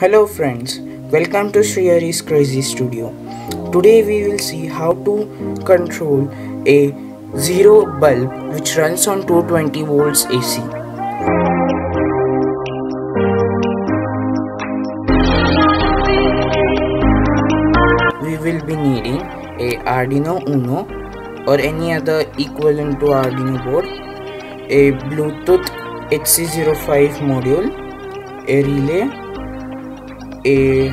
Hello friends, welcome to Shrihari's Crazy Studio. Today we will see how to control a zero bulb which runs on 220 volts AC. We will be needing a Arduino Uno or any other equivalent to Arduino board, a Bluetooth HC05 module, a relay, a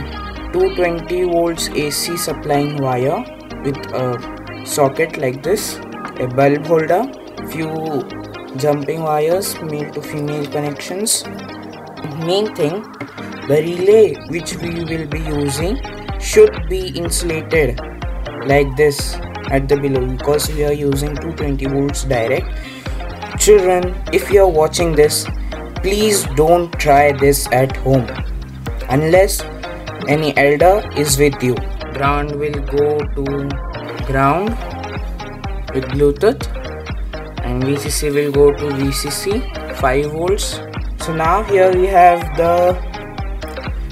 220 volts AC supplying wire with a socket like this, a bulb holder, few jumping wires, male to female connections. Main thing, the relay which we will be using should be insulated like this at the below because we are using 220 volts direct. Children, if you are watching this, please don't try this at home unless any elder is with you. Ground will go to ground with Bluetooth and VCC will go to VCC 5 volts. So now here we have the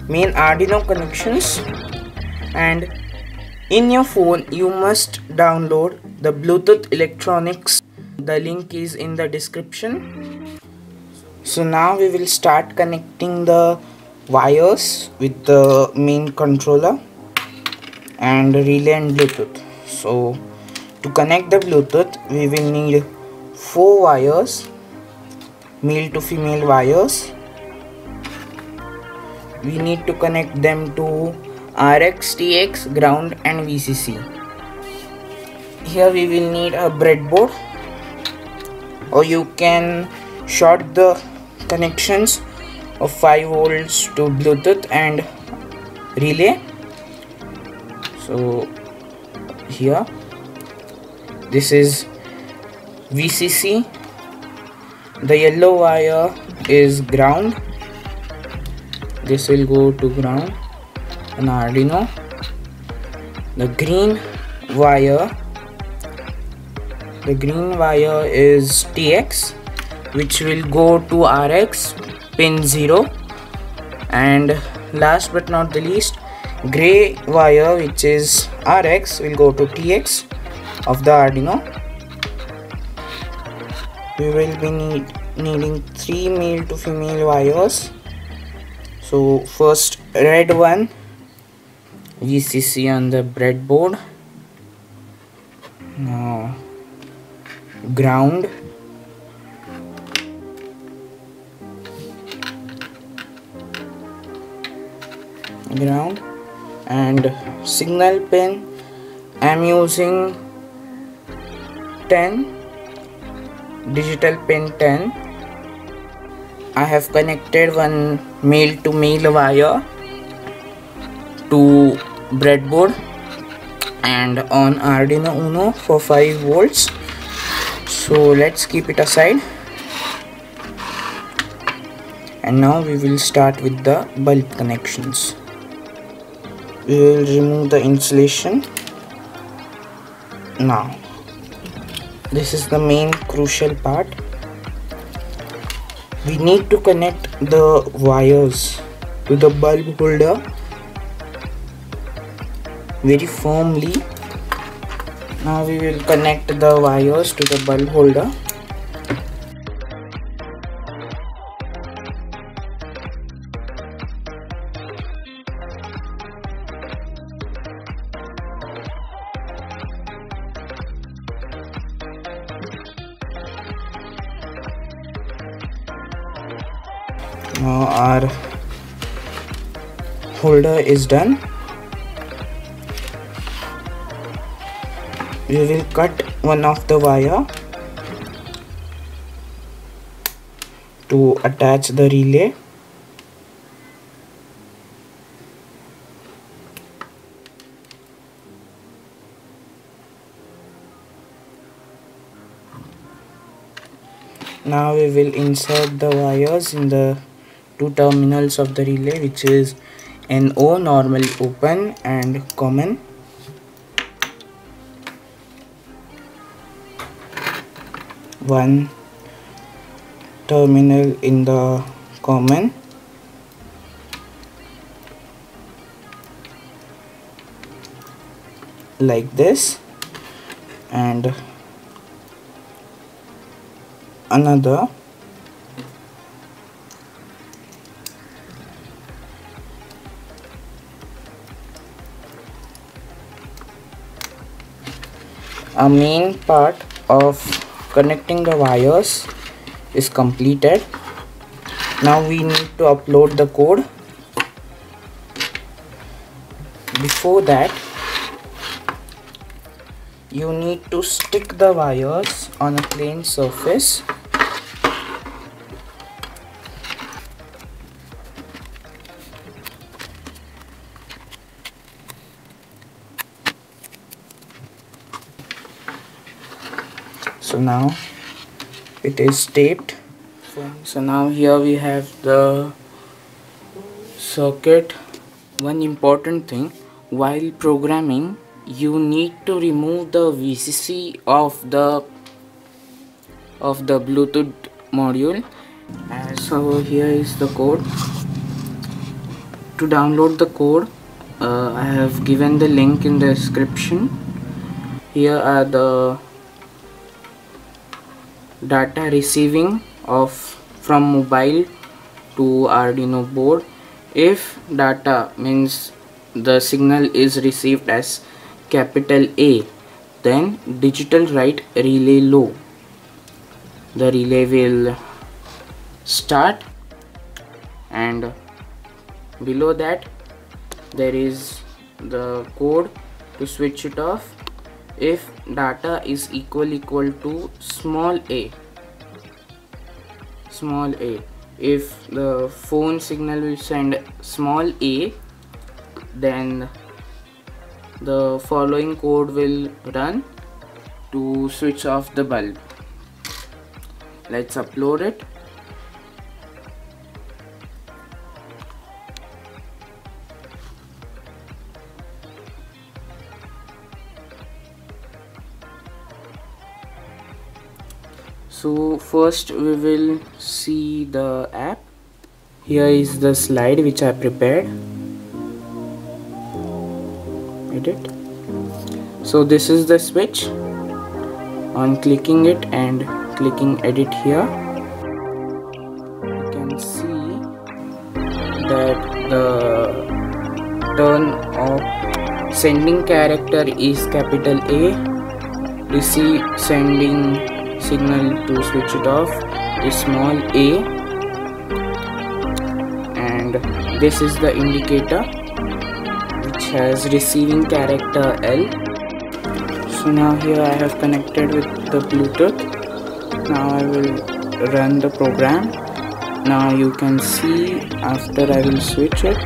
main Arduino connections and in your phone you must download the Bluetooth electronics. The link is in the description. So now we will start connecting the wires with the main controller and relay and bluetooth. So to connect the bluetooth we will need four wires male to female wires. We need to connect them to rx tx ground and vcc here we will need a breadboard or you can short the connections of 5 volts to bluetooth and relay. So here this is vcc the yellow wire is ground. This will go to ground. An arduino. The green wire the green wire is tx which will go to rx pin 0 and last but not the least gray wire which is RX will go to TX of the Arduino. We will be need, needing three male to female wires. So first red one VCC on the breadboard. Now ground ground and signal pin I'm using 10 digital pin 10 I have connected one male to male wire to breadboard and on Arduino Uno for 5 volts. So let's keep it aside. And now we will start with the bulb connections we will remove the insulation. Now this is the main crucial part. We need to connect the wires to the bulb holder very firmly. Now we will connect the wires to the bulb holder now our holder is done. We will cut one of the wire to attach the relay. Now we will insert the wires in the two terminals of the relay which is NO (normal open and common. One terminal in the common. Like this. And another. A main part of connecting the wires is completed. Now we need to upload the code. Before that you need to stick the wires on a plain surface now. It is taped. So now here we have the circuit. One important thing while programming you need to remove the VCC of the of the Bluetooth module. And so here is the code. To download the code uh, I have given the link in the description. Here are the data receiving of from mobile to Arduino board. If data means the signal is received as capital A then digital write relay low. The relay will start and below that there is the code to switch it off. If data is equal equal to small a. Small a. If the phone signal will send small a then the following code will run to switch off the bulb. Let's upload it so first we will see the app. Here is the slide which I prepared. Edit so this is the switch. On clicking it and clicking edit here you can see that the turn of sending character is capital A. Receive sending signal to switch it off. Is small a. And this is the indicator which has receiving character L. So now here I have connected with the Bluetooth. Now I will run the program. Now you can see after I will switch it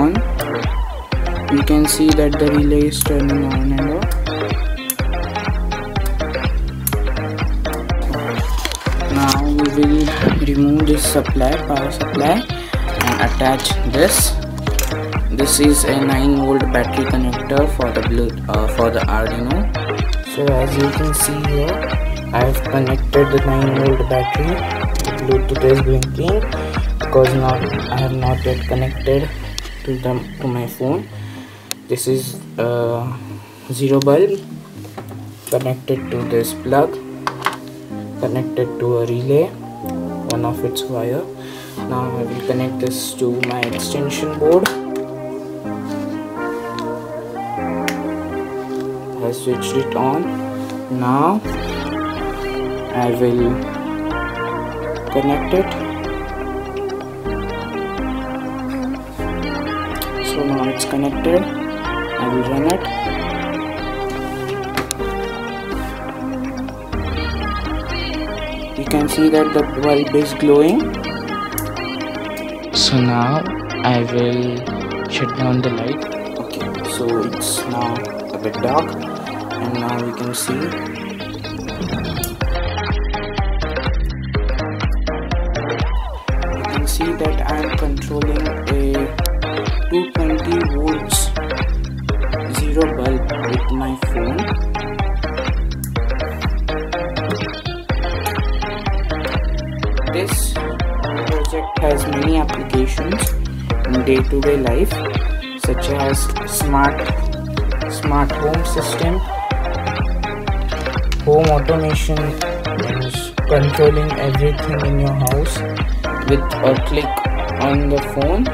on. You can see that the relay is turning on and off will remove this supply power supply and attach this. This is a 9 volt battery connector for the blue uh, for the arduino. So as you can see here i have connected the 9 volt battery bluetooth is blinking because now i have not yet connected to to my phone. This is a zero bulb connected to this plug connected to a relay one of its wire. Now I will connect this to my extension board. I switched it on. Now I will connect it. So now it's connected. I will run it can see that the bulb is glowing. So now I will shut down the light. Okay so it's now a bit dark and now you can see. You can see that I am controlling has many applications in day-to-day -day life such as smart smart home system home automation means controlling everything in your house with a click on the phone.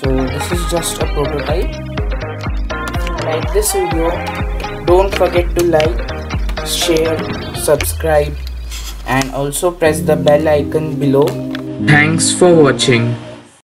So this is just a prototype. Like this video don't forget to like share subscribe and also press the bell icon below. Thanks for watching